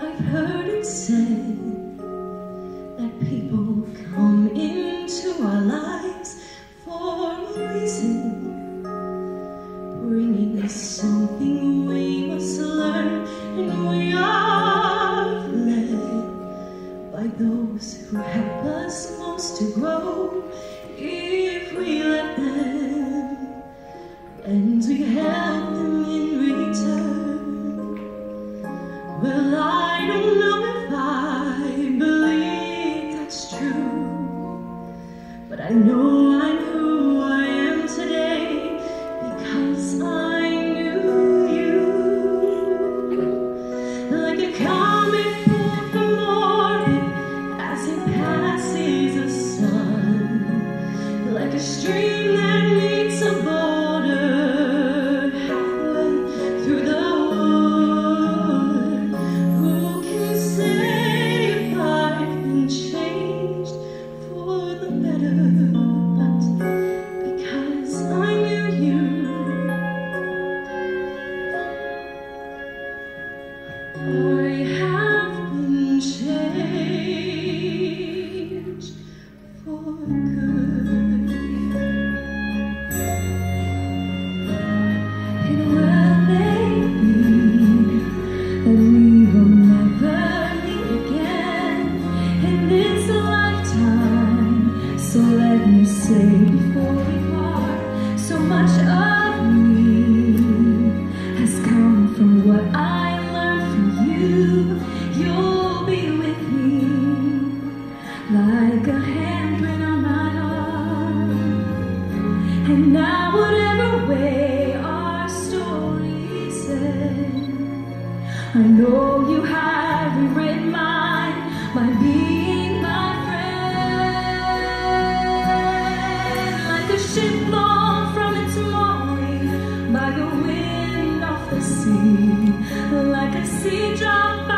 I've heard it said that people come into our lives for a reason, bringing us something we must learn, and we are led by those who help us most to grow. I know I'm who I am today because I knew you. Like a comet orbit as it passes the sun, like a stream So let me say before we part, so much of you. You'll be with me like a handprint on my heart. And now, whatever way our stories end, I know you have rewritten mine by being my friend. Like a ship blown from its mooring by the wind off the sea, drop by